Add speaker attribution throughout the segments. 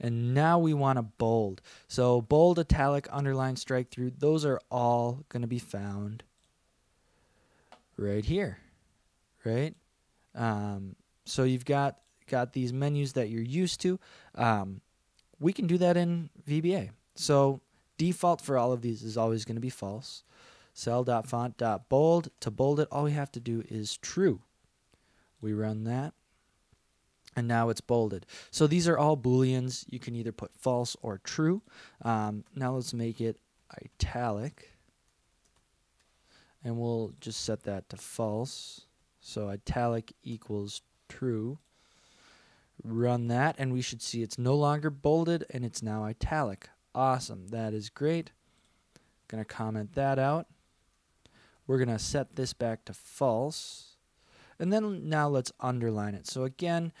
Speaker 1: And now we want to bold. So bold, italic, underline, strike through, those are all going to be found right here, right? Um, so you've got got these menus that you're used to. Um, we can do that in VBA. So default for all of these is always going to be false. Cell.font.bold to bold it, all we have to do is true. We run that and now it's bolded. So these are all booleans. You can either put false or true. Um, now let's make it italic. And we'll just set that to false. So italic equals true. Run that, and we should see it's no longer bolded, and it's now italic. Awesome. That is great. Going to comment that out. We're going to set this back to false. And then now let's underline it. So again,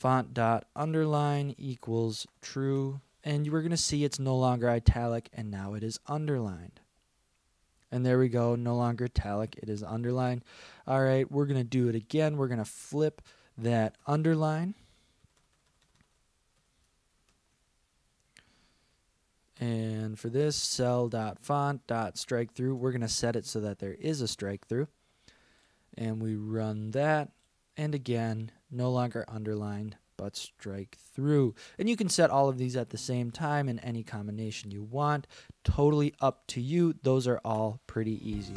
Speaker 1: font dot underline equals true and you are going to see it's no longer italic and now it is underlined. And there we go no longer italic it is underlined. All right we're going to do it again. We're going to flip that underline. And for this cell dot font dot strike through we're going to set it so that there is a strike through. And we run that and again no longer underlined, but strike through. And you can set all of these at the same time in any combination you want. Totally up to you. Those are all pretty easy.